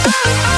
Oh, oh, oh.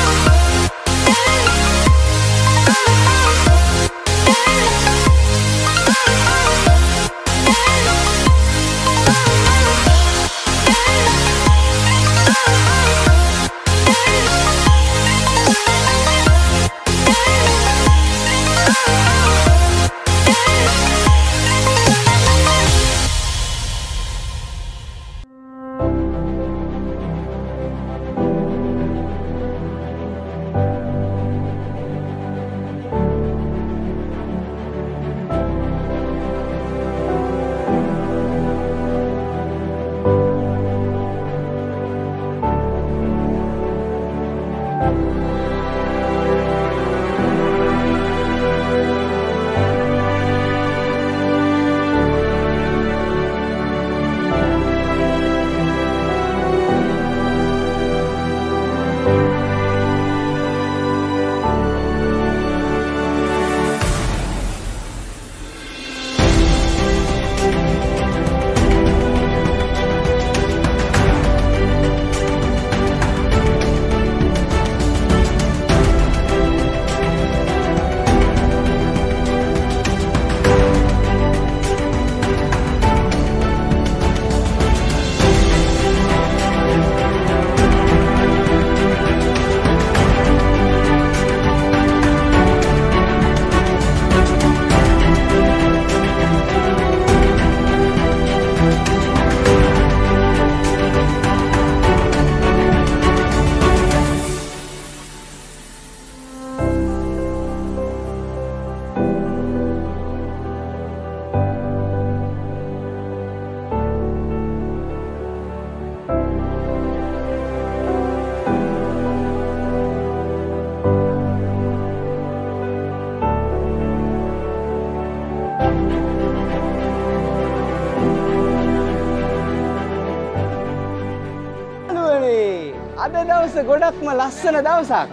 දවස ගොඩක්ම ලස්සන දවසක්.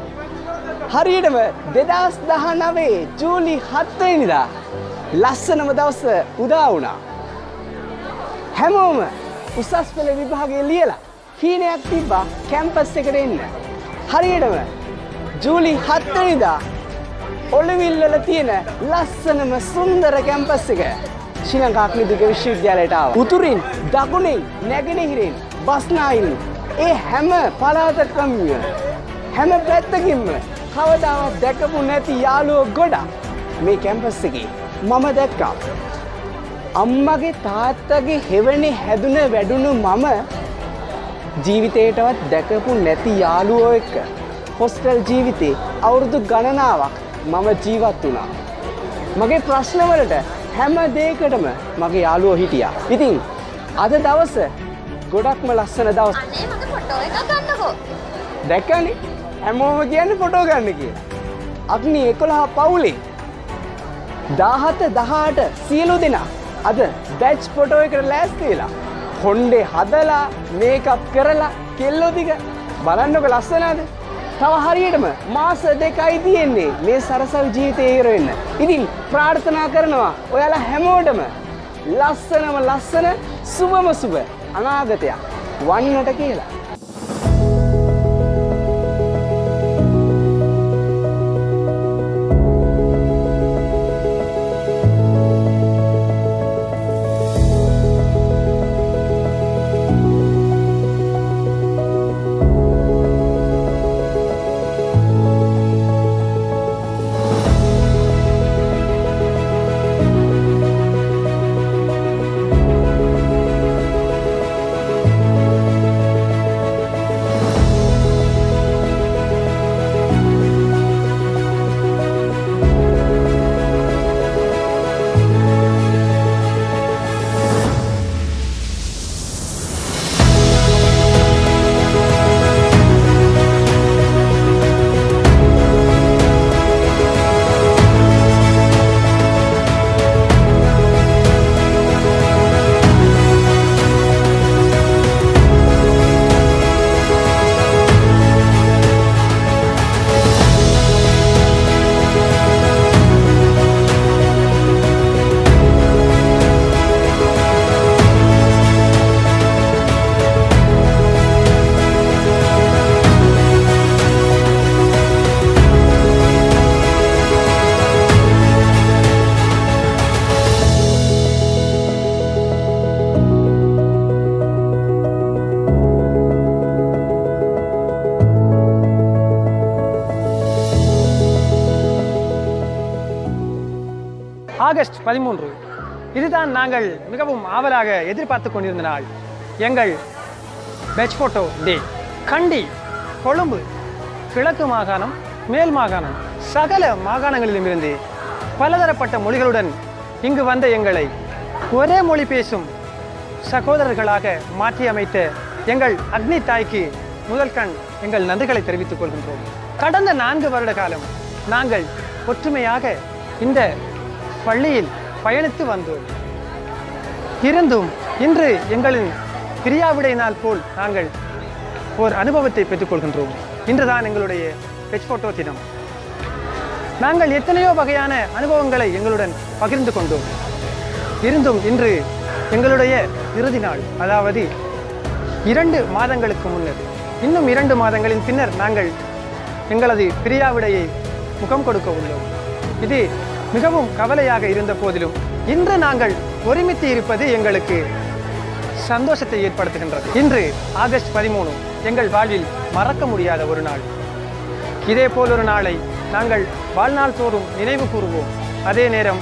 හරියටම දෙදස් දහ නවේ ජූලි හත්තනිදා ලස්සනම දවස උදා වුණා. හැමෝම උසස් පෙළ විභාගේ ලියලා හීනයක් තිබ්බා කැම්පස් එකට එන්න. හරියටම ජූලි හත්තනිදා ඔලවිල්වල තියෙන ලස්සනම සුන්දර කැම්පස් එක ශ්‍රී ලංකා අක්නිදික විශ්වවිද්‍යාලයට ආවා. උතුරින් දකුණින් නැගෙනහිරින් බස්නායින් ඒ හැම පළාතකම හැම පැත්තකින්ම කවදාවත් දැකපු නැති යාළුවෝ ගොඩක් මේ කැම්පස් එකේ මම දැක්කා. අම්මගේ තාත්තගේ හෙවනේ හැදුන වැඩුණු මම ජීවිතයටවත් දැකපු නැති යාළුවෝ එක්ක හොස්ටල් ජීවිතේ අවුරුදු ගණනාවක් මම ජීවත් වුණා. මගේ ප්‍රශ්නවලට හැම දේකටම මගේ යාළුවෝ හිටියා. ඉතින් අද දවස ගොඩක්ම ලස්සන දවස් දැක්කනේ හැමෝම කියන්නේ ෆොටෝ ගන්න කියලා. අග්නි 11 පවුලේ 17 18 සියලු දෙනා අද බැච් ෆොටෝ එකට ලෑස්ති වෙලා හොන්ඩේ හදලා මේකප් කරලා කෙල්ලෝ දිග බලන්නක ලස්සනද? තව හරියටම මාස දෙකයි තියෙන්නේ මේ සරසල් ජීවිතය ඉවර වෙන්න. ඉතින් ප්‍රාර්ථනා කරනවා ඔයාලා හැමෝටම ලස්සනම ලස්සන සුබම සුබ අනාගතයක් වන්නට කියලා. பதிமூன்று. இதுதான் நாங்கள் மிகவும் ஆவலாக எதிர்பார்த்து கொண்டிருந்த நாள் எங்கள் batch photo day Kandy Colombo கிழக்கு மாகாணம் மேல் மாகாணம் சகல மாகாணங்களிலுமிருந்து பலதரப்பட்ட மொழிகளுடன் இங்கு வந்த எங்களை ஒரே மொழி பேசும் சகோதரர்களாக மாற்றி அமைத்த எங்கள் அக்னி தாய்க்கு முதல் கண் எங்கள் நன்றிகளை தெரிவித்துக் கொள்கின்றோம். கடந்த நான்கு வருட காலம் நாங்கள் ஒற்றுமையாக இந்த பள்ளியில் பயணித்து வந்தோம் இருந்தும் இன்று எங்களின் பிரியாவிடை நாள் போல் நாங்கள் ஒரு அனுபவத்தை பெற்றுக்கொள்கின்றோம் இன்றுதான் எங்களுடைய பெச் போட்டோ தினம். நாங்கள் எத்தனையோ வகையான அனுபவங்களை எங்களுடன் பகிர்ந்து கொண்டோம். இருந்தும் இன்று எங்களுடைய இறுதி நாள் அதாவது இரண்டு மாதங்களுக்கு முன்னர். இன்னும் இரண்டு மாதங்களின் பின்னர் நாங்கள் எங்களது பிரியாவிடையை முகம் கொடுக்க உள்ளோம். இது மிகவும் கவலையாக இருந்த போதிலும் இன்று நாங்கள் ஒருமித்து இருப்பது எங்களுக்கு சந்தோஷத்தை ஏற்படுத்துகின்றது. இன்று ஆகஸ்ட் பதிமூணு எங்கள் வாழ்வில் மறக்க முடியாத ஒரு நாள். இதே போல் ஒரு நாளை நாங்கள் வாழ்நாள் தோறும் நினைவு கூறுவோம். அதே நேரம்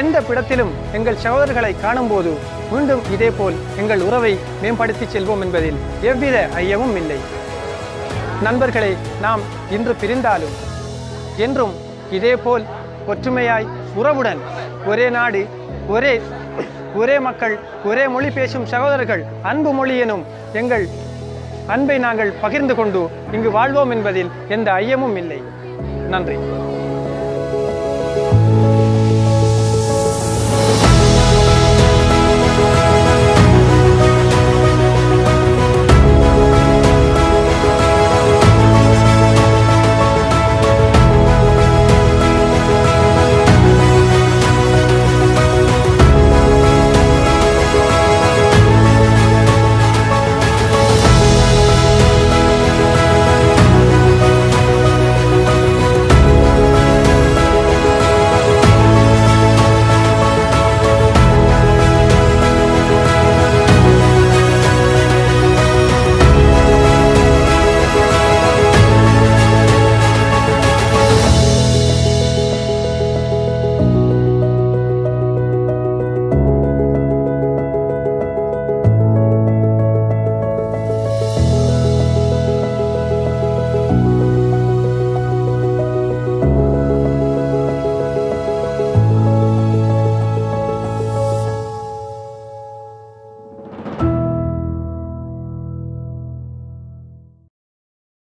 எந்த பிடத்திலும் எங்கள் சகோதரர்களை காணும்போது மீண்டும் இதே போல் எங்கள் உறவை மேம்படுத்தி செல்வோம் என்பதில் எவ்வித ஐயமும் இல்லை. நண்பர்களே நாம் இன்று பிரிந்தாலும் என்றும் இதேபோல் ஒற்றுமையாய் உறவுடன் ஒரே நாடு ஒரே ஒரே மக்கள் ஒரே மொழி பேசும் சகோதரர்கள் அன்பு மொழி எனும் எங்கள் அன்பை நாங்கள் பகிர்ந்து கொண்டு இங்கு வாழ்வோம் என்பதில் எந்த ஐயமும் இல்லை. நன்றி.